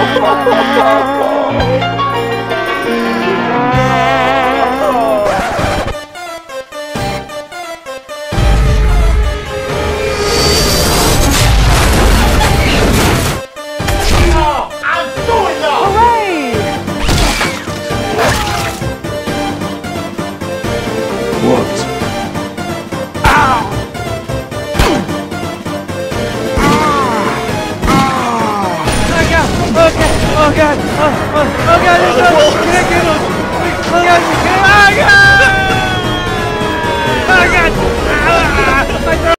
Oh, Oh god! Oh, oh, oh god! There's no! Can I get him? Oh god!